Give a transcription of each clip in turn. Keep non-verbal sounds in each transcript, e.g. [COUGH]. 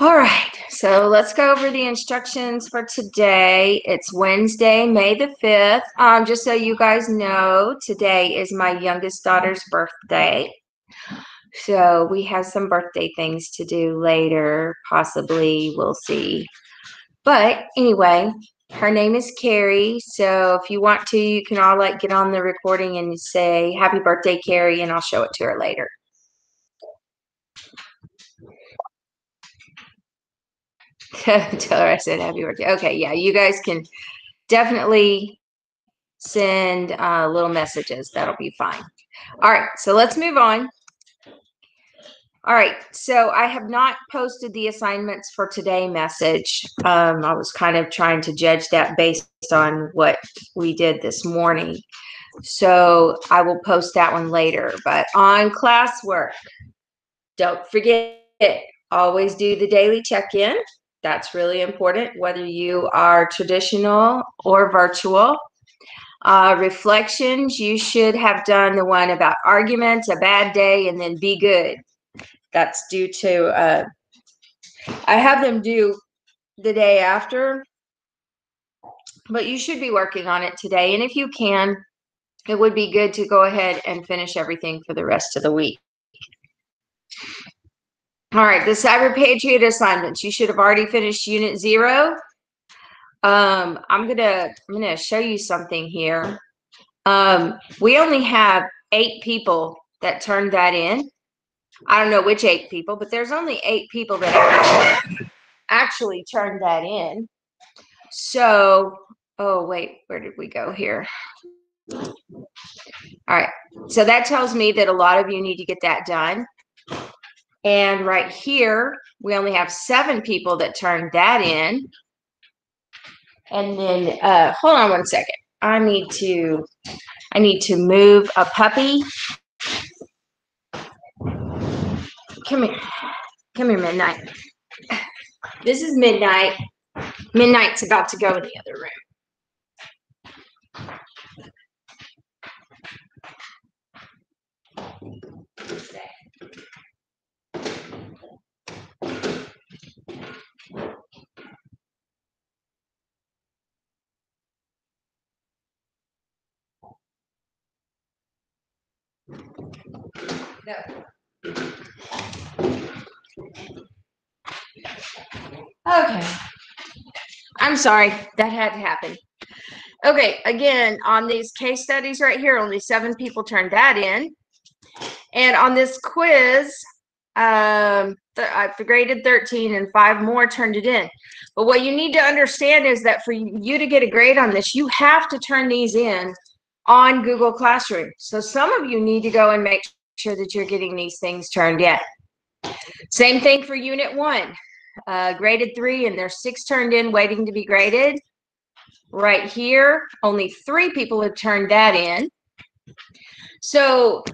All right, so let's go over the instructions for today. It's Wednesday, May the 5th. Um, just so you guys know, today is my youngest daughter's birthday. So we have some birthday things to do later, possibly, we'll see. But anyway, her name is Carrie. So if you want to, you can all like get on the recording and say happy birthday, Carrie, and I'll show it to her later. [LAUGHS] Tell her I said happy birthday. Okay, yeah, you guys can definitely send uh, little messages. That'll be fine. All right, so let's move on. All right, so I have not posted the assignments for today message. Um, I was kind of trying to judge that based on what we did this morning. So I will post that one later. But on classwork, don't forget, always do the daily check-in. That's really important, whether you are traditional or virtual. Uh, reflections, you should have done the one about arguments, a bad day, and then be good. That's due to, uh, I have them due the day after, but you should be working on it today. And if you can, it would be good to go ahead and finish everything for the rest of the week. All right, the Cyber Patriot assignments. You should have already finished Unit Zero. Um, I'm gonna I'm gonna show you something here. Um, we only have eight people that turned that in. I don't know which eight people, but there's only eight people that actually, actually turned that in. So, oh wait, where did we go here? All right, so that tells me that a lot of you need to get that done. And right here, we only have seven people that turned that in. And then, uh, hold on one second. I need to, I need to move a puppy. Come here. Come here, Midnight. This is Midnight. Midnight's about to go in the other room. Okay. I'm sorry, that had to happen. Okay, again, on these case studies right here, only seven people turned that in. And on this quiz, um, I graded 13 and five more turned it in. But what you need to understand is that for you to get a grade on this, you have to turn these in on Google Classroom. So some of you need to go and make sure that you're getting these things turned in. Same thing for Unit 1. Uh, graded 3, and there's 6 turned in waiting to be graded. Right here, only 3 people have turned that in. So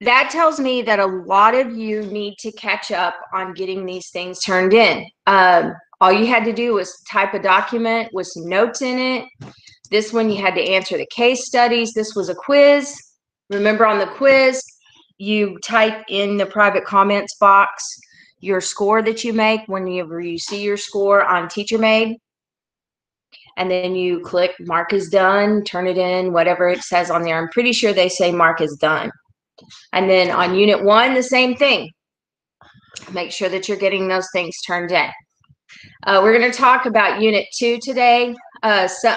that tells me that a lot of you need to catch up on getting these things turned in. Um, all you had to do was type a document with some notes in it. This one, you had to answer the case studies. This was a quiz. Remember on the quiz, you type in the private comments box your score that you make whenever you see your score on teacher made. And then you click mark is done turn it in whatever it says on there. I'm pretty sure they say mark is done. And then on unit one the same thing. Make sure that you're getting those things turned in. Uh, we're going to talk about unit two today. Uh, so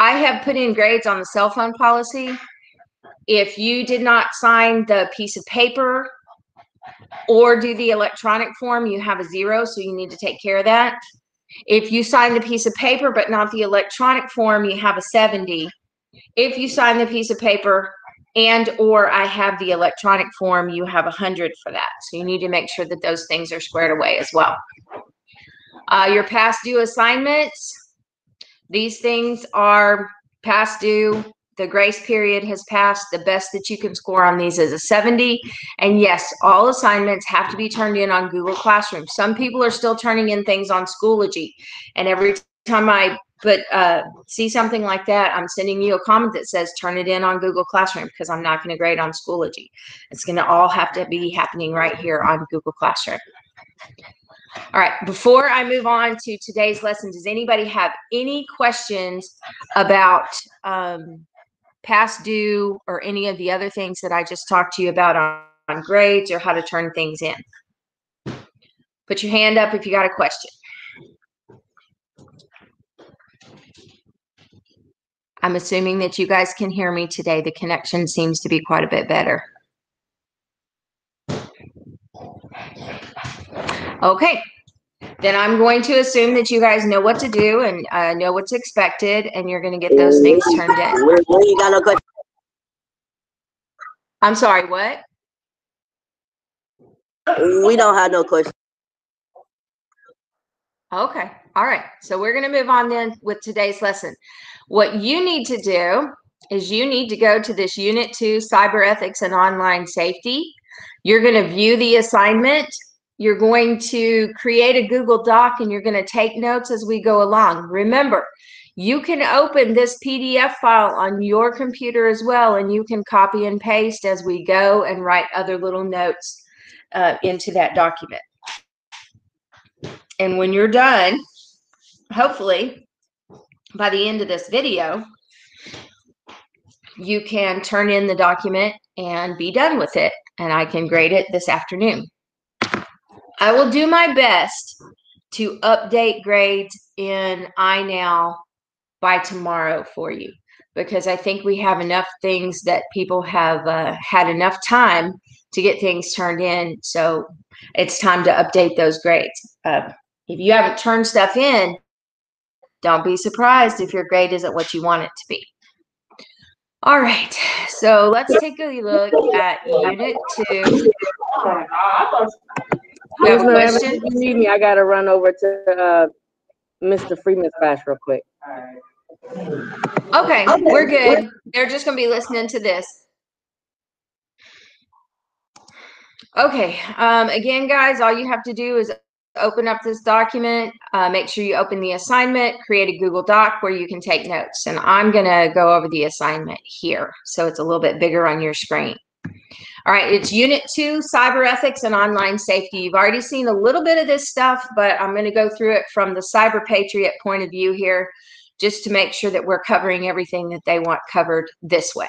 i have put in grades on the cell phone policy if you did not sign the piece of paper or do the electronic form, you have a zero, so you need to take care of that. If you sign the piece of paper but not the electronic form, you have a 70. If you sign the piece of paper and or I have the electronic form, you have a 100 for that. So you need to make sure that those things are squared away as well. Uh, your past due assignments, these things are past due the grace period has passed. The best that you can score on these is a 70. And yes, all assignments have to be turned in on Google Classroom. Some people are still turning in things on Schoology. And every time I but uh, see something like that, I'm sending you a comment that says turn it in on Google Classroom because I'm not going to grade on Schoology. It's going to all have to be happening right here on Google Classroom. All right, before I move on to today's lesson, does anybody have any questions about um, past due or any of the other things that I just talked to you about on, on grades or how to turn things in? Put your hand up if you got a question. I'm assuming that you guys can hear me today. The connection seems to be quite a bit better. Okay, then I'm going to assume that you guys know what to do and uh, know what's expected, and you're going to get those things turned in. We, ain't got no. I'm sorry, what? We don't have no question. Okay. All right. So we're going to move on then with today's lesson. What you need to do is you need to go to this Unit 2 Cyber Ethics and Online Safety. You're going to view the assignment. You're going to create a Google Doc and you're going to take notes as we go along. Remember, you can open this PDF file on your computer as well, and you can copy and paste as we go and write other little notes uh, into that document. And when you're done, hopefully by the end of this video, you can turn in the document and be done with it. And I can grade it this afternoon. I will do my best to update grades in iNow by tomorrow for you because I think we have enough things that people have uh, had enough time to get things turned in. So it's time to update those grades. Uh, if you haven't turned stuff in, don't be surprised if your grade isn't what you want it to be. All right, so let's take a look at Unit 2. You have a question? you need me, I gotta run over to, uh, Mr. Freeman's class real quick. Okay, we're good. They're just going to be listening to this. Okay, um, again, guys, all you have to do is open up this document, uh, make sure you open the assignment, create a Google Doc where you can take notes. And I'm going to go over the assignment here so it's a little bit bigger on your screen. All right, it's Unit 2, Cyber Ethics and Online Safety. You've already seen a little bit of this stuff, but I'm going to go through it from the Cyber Patriot point of view here just to make sure that we're covering everything that they want covered this way.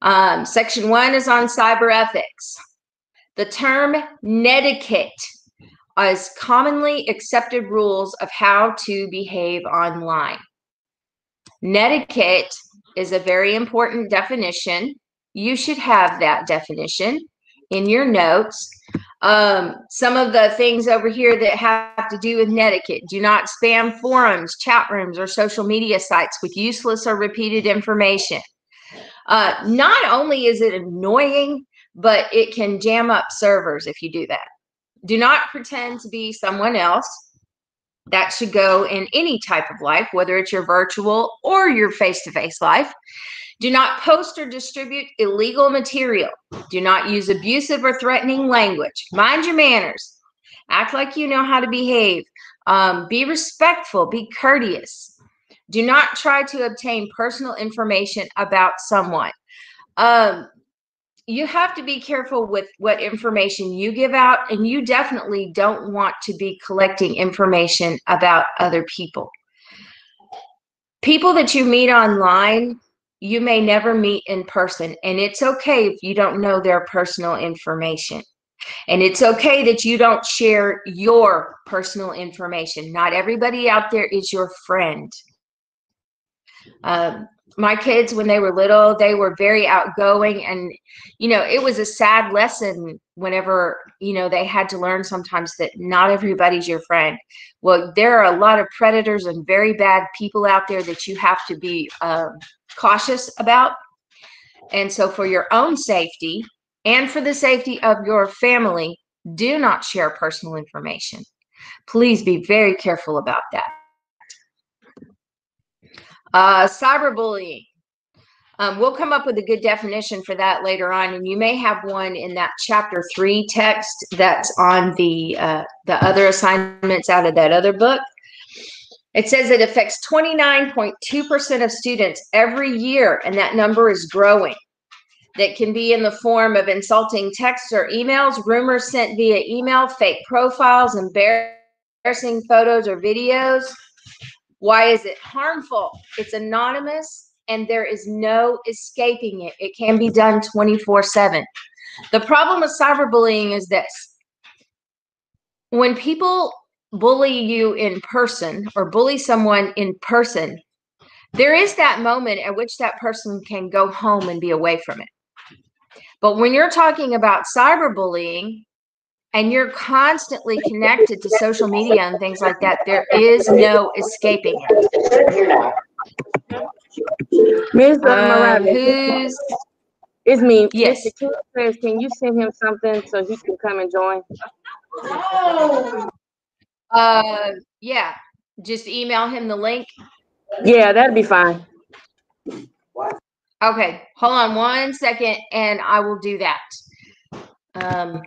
Um, section 1 is on cyber ethics. The term netiquette is commonly accepted rules of how to behave online. Netiquette is a very important definition. You should have that definition in your notes. Um, some of the things over here that have to do with netiquette do not spam forums, chat rooms, or social media sites with useless or repeated information. Uh, not only is it annoying, but it can jam up servers if you do that. Do not pretend to be someone else. That should go in any type of life, whether it's your virtual or your face to face life. Do not post or distribute illegal material. Do not use abusive or threatening language. Mind your manners. Act like you know how to behave. Um, be respectful. Be courteous. Do not try to obtain personal information about someone. Um, you have to be careful with what information you give out, and you definitely don't want to be collecting information about other people. People that you meet online, you may never meet in person, and it's okay if you don't know their personal information. And it's okay that you don't share your personal information. Not everybody out there is your friend. Um, my kids, when they were little, they were very outgoing. And, you know, it was a sad lesson whenever, you know, they had to learn sometimes that not everybody's your friend. Well, there are a lot of predators and very bad people out there that you have to be um, cautious about. And so, for your own safety and for the safety of your family, do not share personal information. Please be very careful about that. Uh, cyberbullying. Um, we'll come up with a good definition for that later on, and you may have one in that chapter three text that's on the uh, the other assignments out of that other book. It says it affects 29.2% of students every year, and that number is growing. that can be in the form of insulting texts or emails, rumors sent via email, fake profiles, embarrassing photos or videos. Why is it harmful? It's anonymous and there is no escaping it. It can be done 24 7. The problem with cyberbullying is this when people bully you in person or bully someone in person, there is that moment at which that person can go home and be away from it. But when you're talking about cyberbullying and you're constantly connected to social media and things like that, there is no escaping it. Ms. Uh, who's it's me. Yes. Mr. King says, can you send him something so he can come and join? uh yeah, just email him the link. Yeah, that'd be fine. Okay, hold on one second and I will do that. Um,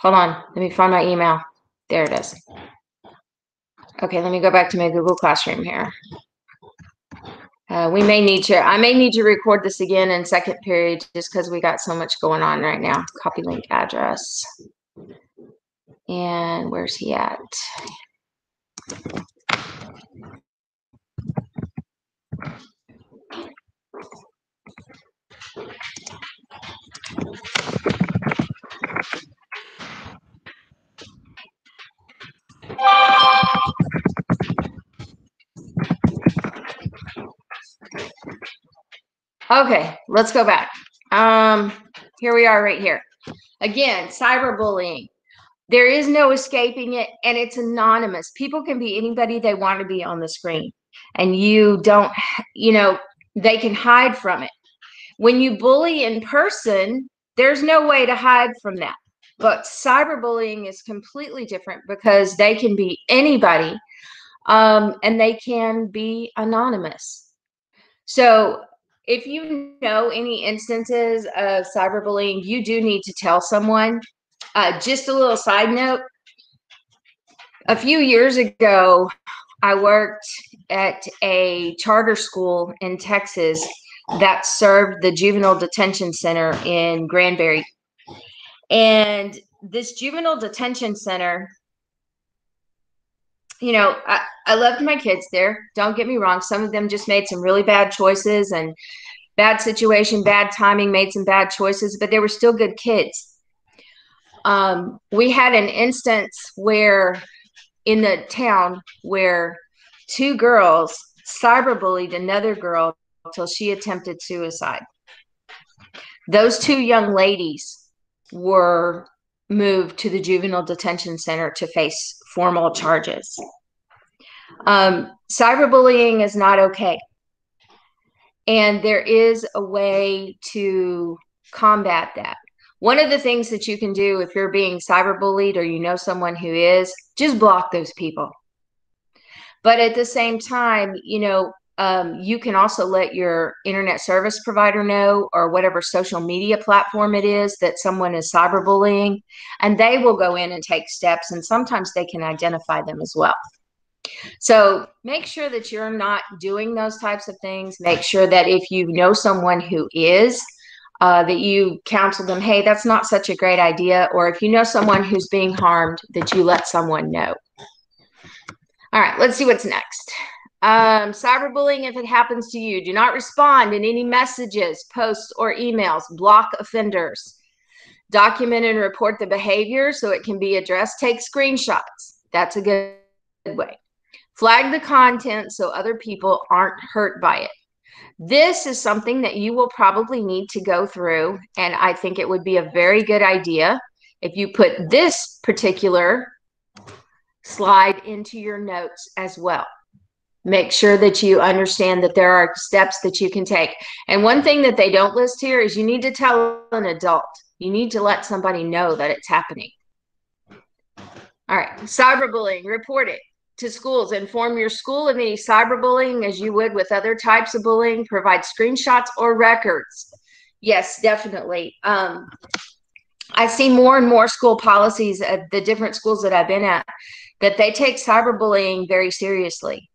hold on, let me find my email. There it is. Okay, let me go back to my Google Classroom here. Uh, we may need to, I may need to record this again in second period just because we got so much going on right now. Copy link address. And where's he at? Okay, let's go back. Um, here we are right here. Again, cyberbullying. There is no escaping it, and it's anonymous. People can be anybody they want to be on the screen, and you don't, you know, they can hide from it. When you bully in person, there's no way to hide from that. But cyberbullying is completely different because they can be anybody, um, and they can be anonymous. So if you know any instances of cyberbullying, you do need to tell someone. Uh, just a little side note a few years ago, I worked at a charter school in Texas that served the juvenile detention center in Granbury. And this juvenile detention center, you know, I, I loved my kids there. Don't get me wrong. Some of them just made some really bad choices and bad situation, bad timing, made some bad choices, but they were still good kids. Um, we had an instance where in the town where two girls cyberbullied another girl until she attempted suicide. Those two young ladies were moved to the juvenile detention center to face formal charges. Um, cyberbullying is not okay. And there is a way to combat that. One of the things that you can do if you're being cyberbullied or you know someone who is, just block those people. But at the same time, you know, um, you can also let your internet service provider know or whatever social media platform it is that someone is cyberbullying, and they will go in and take steps. And sometimes they can identify them as well. So make sure that you're not doing those types of things. Make sure that if you know someone who is, uh, that you counsel them, hey, that's not such a great idea. Or if you know someone who's being harmed, that you let someone know. All right, let's see what's next. Um, cyberbullying, if it happens to you, do not respond in any messages, posts, or emails. Block offenders. Document and report the behavior so it can be addressed. Take screenshots. That's a good way. Flag the content so other people aren't hurt by it. This is something that you will probably need to go through, and I think it would be a very good idea if you put this particular slide into your notes as well. Make sure that you understand that there are steps that you can take. And one thing that they don't list here is you need to tell an adult. You need to let somebody know that it's happening. All right, cyberbullying, report it to schools. Inform your school of any cyberbullying as you would with other types of bullying. Provide screenshots or records. Yes, definitely. Um, I see more and more school policies at the different schools that I've been at that they take cyberbullying very seriously.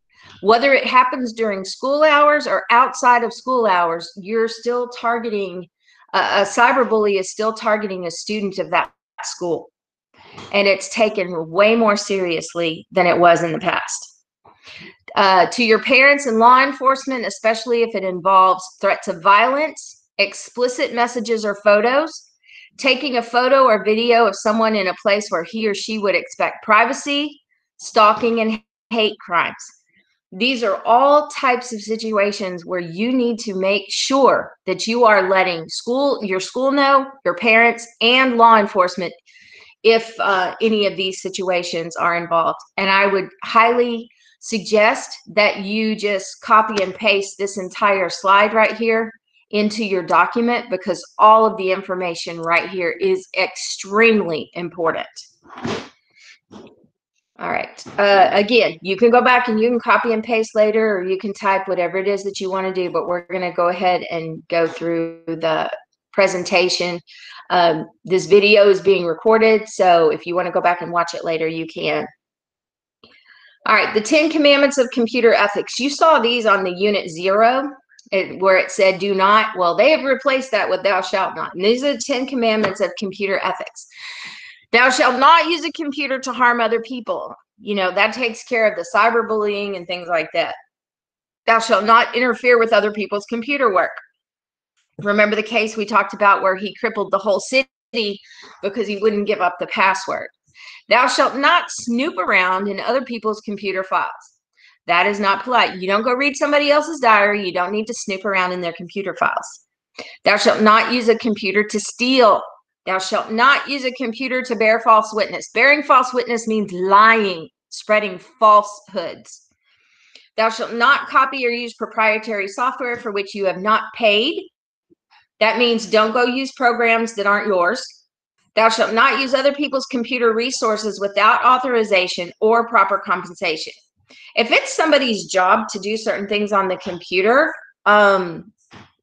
Whether it happens during school hours or outside of school hours, you're still targeting a, a cyberbully is still targeting a student of that school. And it's taken way more seriously than it was in the past. Uh, to your parents and law enforcement, especially if it involves threats of violence, explicit messages or photos, taking a photo or video of someone in a place where he or she would expect privacy, stalking, and hate crimes. These are all types of situations where you need to make sure that you are letting school, your school know, your parents, and law enforcement if uh, any of these situations are involved. And I would highly suggest that you just copy and paste this entire slide right here into your document because all of the information right here is extremely important. All right. Uh, again, you can go back and you can copy and paste later, or you can type whatever it is that you want to do. But we're going to go ahead and go through the presentation. Um, this video is being recorded, so if you want to go back and watch it later, you can. All right, the 10 commandments of computer ethics. You saw these on the unit zero it, where it said do not. Well, they have replaced that with thou shalt not. And these are the 10 commandments of computer ethics. Thou shalt not use a computer to harm other people. You know, that takes care of the cyberbullying and things like that. Thou shalt not interfere with other people's computer work. Remember the case we talked about where he crippled the whole city because he wouldn't give up the password. Thou shalt not snoop around in other people's computer files. That is not polite. You don't go read somebody else's diary. You don't need to snoop around in their computer files. Thou shalt not use a computer to steal Thou shalt not use a computer to bear false witness. Bearing false witness means lying, spreading falsehoods. Thou shalt not copy or use proprietary software for which you have not paid. That means don't go use programs that aren't yours. Thou shalt not use other people's computer resources without authorization or proper compensation. If it's somebody's job to do certain things on the computer, um,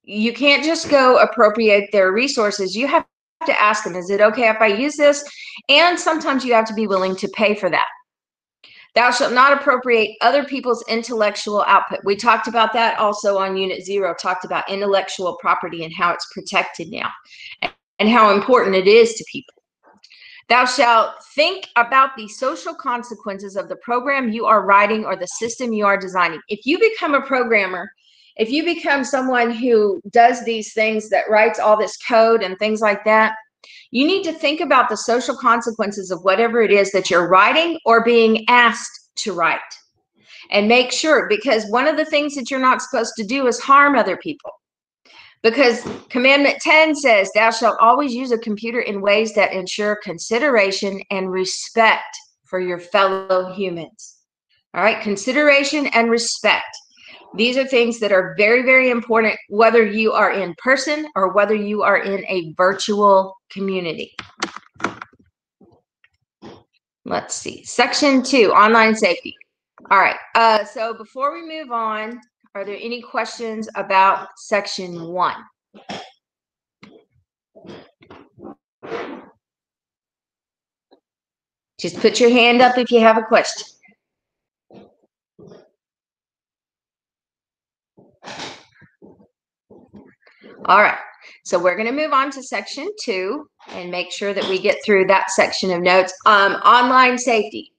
you can't just go appropriate their resources. You have to ask them, is it okay if I use this? And sometimes you have to be willing to pay for that. Thou shalt not appropriate other people's intellectual output. We talked about that also on Unit Zero, talked about intellectual property and how it's protected now and how important it is to people. Thou shalt think about the social consequences of the program you are writing or the system you are designing. If you become a programmer if you become someone who does these things that writes all this code and things like that, you need to think about the social consequences of whatever it is that you're writing or being asked to write. And make sure, because one of the things that you're not supposed to do is harm other people. Because Commandment 10 says, Thou shalt always use a computer in ways that ensure consideration and respect for your fellow humans. All right, consideration and respect. These are things that are very, very important, whether you are in person or whether you are in a virtual community. Let's see. Section two, online safety. All right. Uh, so before we move on, are there any questions about section one? Just put your hand up if you have a question. All right. So we're going to move on to section two and make sure that we get through that section of notes. Um, online safety. [SIGHS]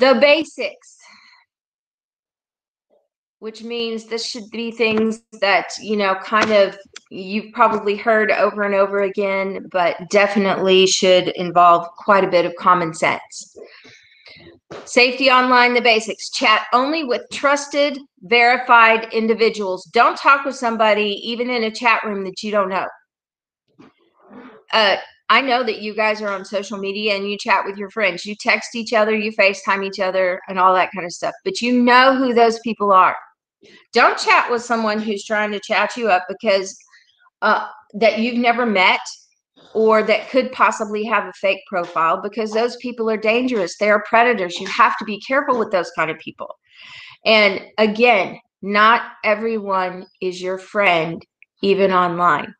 The basics, which means this should be things that, you know, kind of you've probably heard over and over again, but definitely should involve quite a bit of common sense. Safety online, the basics. Chat only with trusted, verified individuals. Don't talk with somebody, even in a chat room, that you don't know. Uh, I know that you guys are on social media and you chat with your friends. You text each other, you FaceTime each other, and all that kind of stuff. But you know who those people are. Don't chat with someone who's trying to chat you up because uh, that you've never met or that could possibly have a fake profile because those people are dangerous. They are predators. You have to be careful with those kind of people. And again, not everyone is your friend, even online.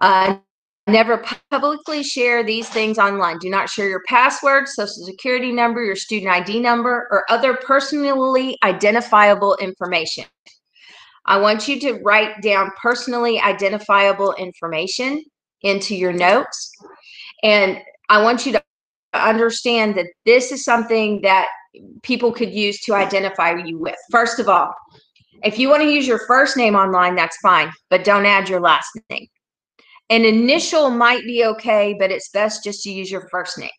Uh, never publicly share these things online. Do not share your password, social security number, your student ID number, or other personally identifiable information. I want you to write down personally identifiable information into your notes. And I want you to understand that this is something that people could use to identify you with. First of all, if you want to use your first name online, that's fine, but don't add your last name. An initial might be okay, but it's best just to use your first name.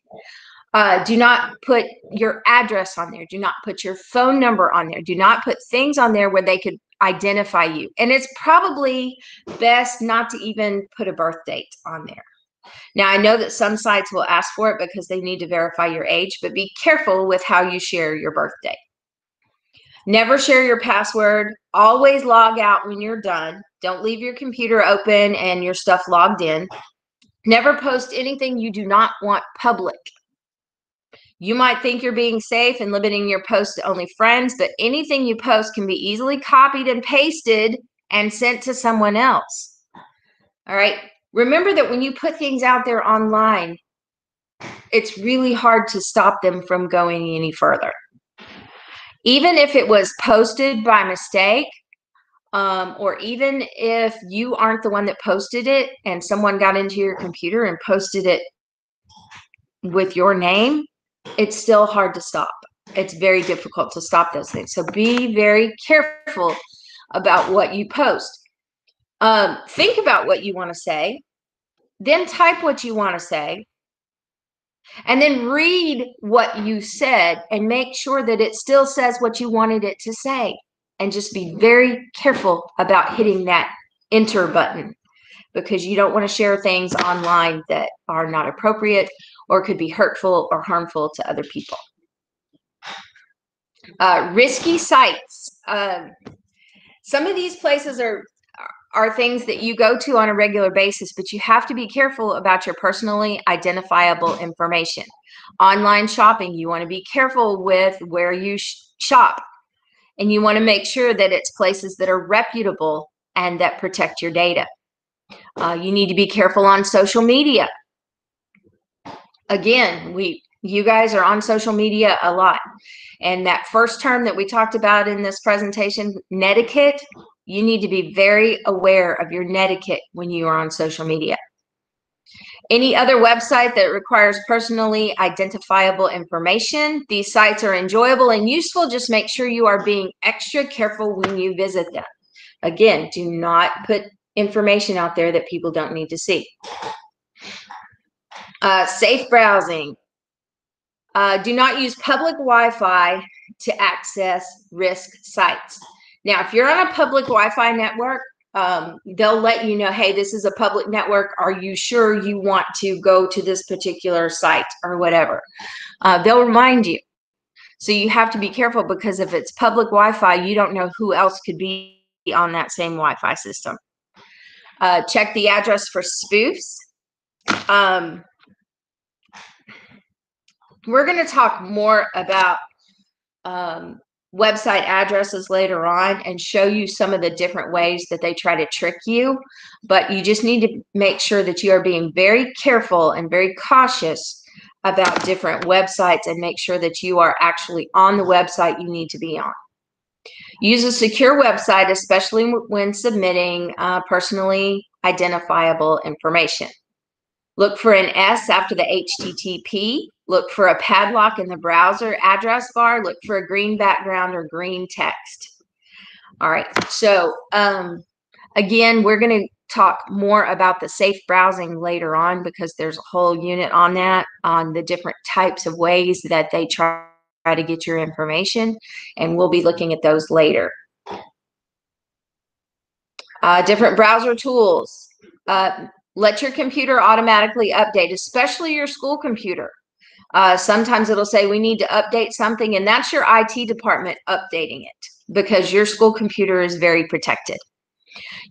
Uh, do not put your address on there. Do not put your phone number on there. Do not put things on there where they could identify you. And it's probably best not to even put a birth date on there. Now, I know that some sites will ask for it because they need to verify your age, but be careful with how you share your birthday. Never share your password. Always log out when you're done. Don't leave your computer open and your stuff logged in. Never post anything you do not want public. You might think you're being safe and limiting your posts to only friends, but anything you post can be easily copied and pasted and sent to someone else. All right. Remember that when you put things out there online, it's really hard to stop them from going any further. Even if it was posted by mistake, um, or even if you aren't the one that posted it and someone got into your computer and posted it with your name, it's still hard to stop. It's very difficult to stop those things. So be very careful about what you post. Um, think about what you want to say, then type what you want to say, and then read what you said and make sure that it still says what you wanted it to say. And just be very careful about hitting that enter button because you don't want to share things online that are not appropriate or could be hurtful or harmful to other people. Uh, risky sites. Um, some of these places are are things that you go to on a regular basis, but you have to be careful about your personally identifiable information. Online shopping, you want to be careful with where you sh shop, and you want to make sure that it's places that are reputable and that protect your data. Uh, you need to be careful on social media again, we you guys are on social media a lot. And that first term that we talked about in this presentation, netiquette, you need to be very aware of your netiquette when you are on social media. Any other website that requires personally identifiable information, these sites are enjoyable and useful. Just make sure you are being extra careful when you visit them. Again, do not put information out there that people don't need to see. Uh, safe browsing. Uh, do not use public Wi-Fi to access risk sites. Now, if you're on a public Wi-Fi network, um, they'll let you know, hey, this is a public network. Are you sure you want to go to this particular site or whatever? Uh, they'll remind you. So you have to be careful because if it's public Wi-Fi, you don't know who else could be on that same Wi-Fi system. Uh, check the address for spoofs. Um, we're going to talk more about um, website addresses later on and show you some of the different ways that they try to trick you. But you just need to make sure that you are being very careful and very cautious about different websites and make sure that you are actually on the website you need to be on. Use a secure website, especially when submitting uh, personally identifiable information. Look for an S after the HTTP. Look for a padlock in the browser address bar. Look for a green background or green text. All right. So um, again, we're going to talk more about the safe browsing later on because there's a whole unit on that, on the different types of ways that they try to get your information. And we'll be looking at those later. Uh, different browser tools. Uh, let your computer automatically update, especially your school computer. Uh, sometimes it'll say we need to update something, and that's your IT department updating it because your school computer is very protected.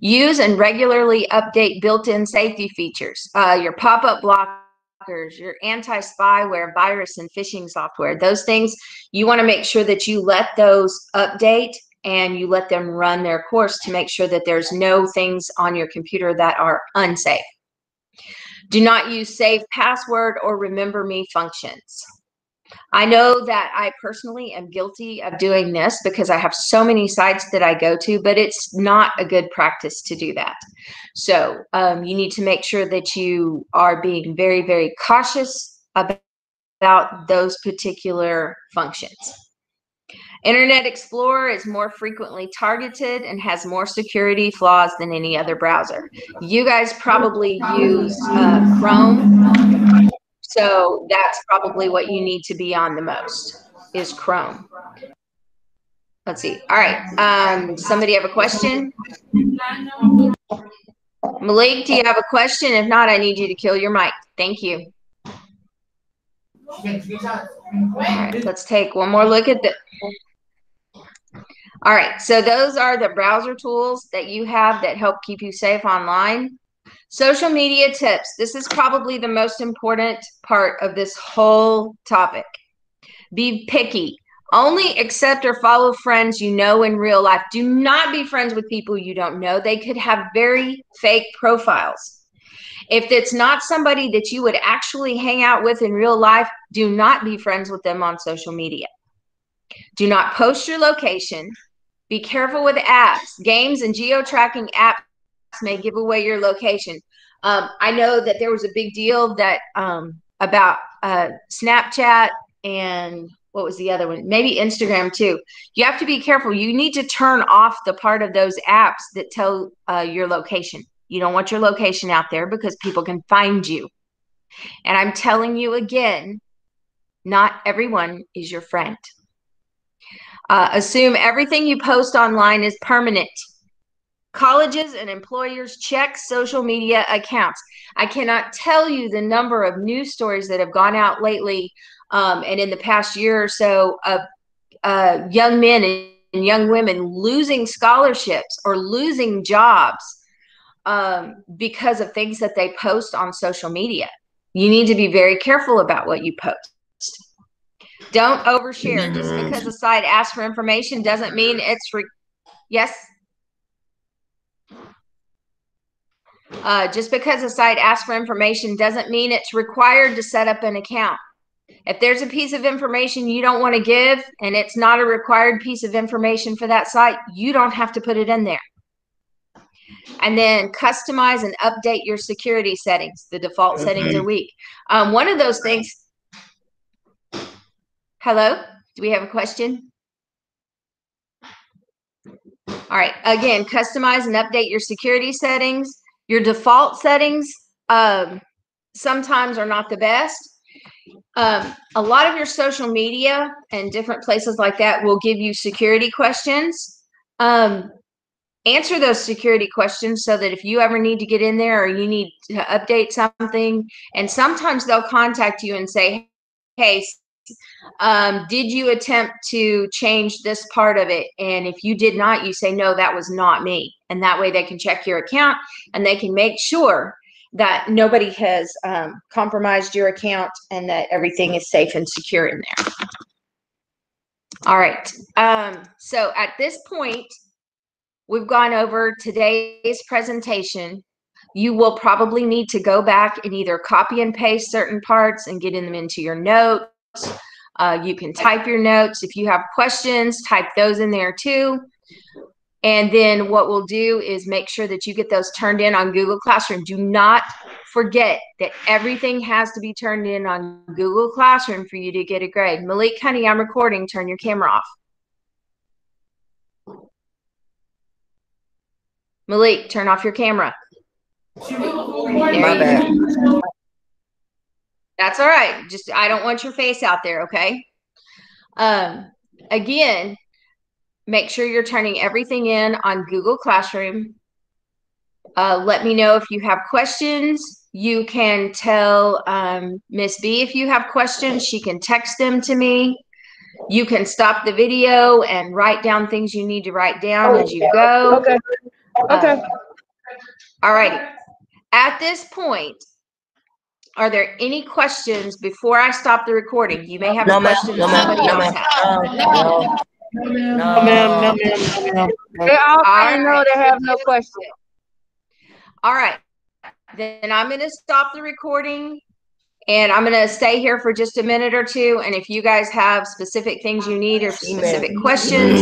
Use and regularly update built-in safety features. Uh, your pop-up your anti-spyware, virus, and phishing software. Those things, you want to make sure that you let those update and you let them run their course to make sure that there's no things on your computer that are unsafe. Do not use save password or remember me functions. I know that I personally am guilty of doing this because I have so many sites that I go to, but it's not a good practice to do that. So um, you need to make sure that you are being very, very cautious about, those particular functions. Internet Explorer is more frequently targeted and has more security flaws than any other browser. You guys probably use uh, Chrome, so that's probably what you need to be on the most is Chrome. Let's see. All right. Um, somebody have a question? Malik, do you have a question? If not, I need you to kill your mic. Thank you. All right, let's take one more look at the. All right, so those are the browser tools that you have that help keep you safe online. Social media tips. This is probably the most important part of this whole topic. Be picky. Only accept or follow friends you know in real life. Do not be friends with people you don't know. They could have very fake profiles. If it's not somebody that you would actually hang out with in real life, do not be friends with them on social media. Do not post your location. Be careful with apps. Games and geo tracking apps may give away your location. Um, I know that there was a big deal that um, about uh, Snapchat and what was the other one? Maybe Instagram too. You have to be careful. You need to turn off the part of those apps that tell uh, your location. You don't want your location out there because people can find you. And I'm telling you again, not everyone is your friend. Uh, assume everything you post online is permanent. Colleges and employers check social media accounts. I cannot tell you the number of news stories that have gone out lately um, and in the past year or so of uh, young men and young women losing scholarships or losing jobs um, because of things that they post on social media. You need to be very careful about what you post. Don't overshare. Just because a site asks for information doesn't mean it's re- yes. Uh, just because a site asks for information doesn't mean it's required to set up an account. If there's a piece of information you don't want to give and it's not a required piece of information for that site, you don't have to put it in there and then customize and update your security settings. The default settings are weak. Um, one of those things. Hello, do we have a question? All right, again, customize and update your security settings. Your default settings um, sometimes are not the best. Um, a lot of your social media and different places like that will give you security questions. Um, answer those security questions so that if you ever need to get in there or you need to update something, and sometimes they'll contact you and say, hey, um, did you attempt to change this part of it? And if you did not, you say, no, that was not me. And that way they can check your account and they can make sure that nobody has um, compromised your account and that everything is safe and secure in there. All right. Um, so at this point, we've gone over today's presentation. You will probably need to go back and either copy and paste certain parts and get them into your notes. Uh, you can type your notes. If you have questions, type those in there too. And then what we'll do is make sure that you get those turned in on Google Classroom. Do not forget that everything has to be turned in on Google Classroom for you to get a grade. Malik, honey, I'm recording. Turn your camera off. Malik, turn off your camera. My bad. That's all right. Just I don't want your face out there, okay? Um again, make sure you're turning everything in on Google Classroom. Uh, let me know if you have questions. You can tell um, Miss B if you have questions. She can text them to me. You can stop the video and write down things you need to write down as you go. Okay. Okay. Uh, all righty. At this point, are there any questions before I stop the recording? You may have No, a ma'am. question No, that ma'am. somebody No, else ma'am. has. No, no, No, ma'am, no, ma'am, no, ma'am. They all All I know they have no question. All right. Then I'm going to stop the recording And I'm gonna stay here for just a minute or two, and if you guys have specific things you need or specific questions,